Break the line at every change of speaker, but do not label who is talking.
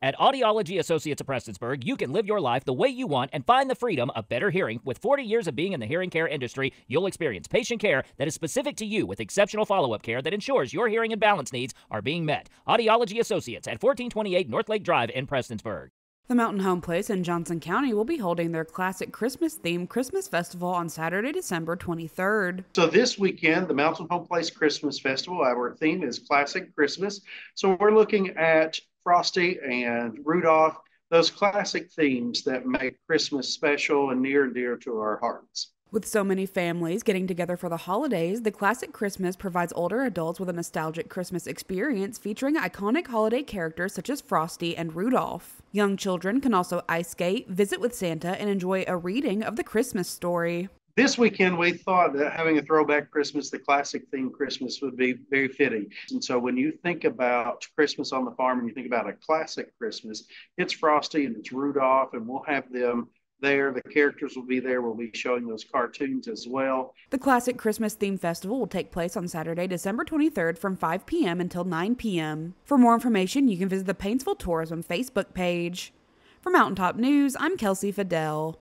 At Audiology Associates of Prestonsburg, you can live your life the way you want and find the freedom of better hearing. With 40 years of being in the hearing care industry, you'll experience patient care that is specific to you with exceptional follow up care that ensures your hearing and balance needs are being met. Audiology Associates at 1428 North Lake Drive in Prestonsburg.
The Mountain Homeplace in Johnson County will be holding their classic Christmas themed Christmas festival on Saturday, December 23rd.
So, this weekend, the Mountain Homeplace Christmas Festival, our theme is Classic Christmas. So, we're looking at Frosty and Rudolph, those classic themes that make Christmas special and near and dear to our hearts.
With so many families getting together for the holidays, the Classic Christmas provides older adults with a nostalgic Christmas experience featuring iconic holiday characters such as Frosty and Rudolph. Young children can also ice skate, visit with Santa, and enjoy a reading of the Christmas story
this weekend we thought that having a throwback Christmas, the classic theme Christmas would be very fitting. And so when you think about Christmas on the farm and you think about a classic Christmas, it's Frosty and it's Rudolph, and we'll have them there. The characters will be there. We'll be showing those cartoons as well.
The Classic Christmas Theme Festival will take place on Saturday, December 23rd from 5 p.m. until 9 p.m. For more information, you can visit the Paintsville Tourism Facebook page. For Mountaintop News, I'm Kelsey Fidel.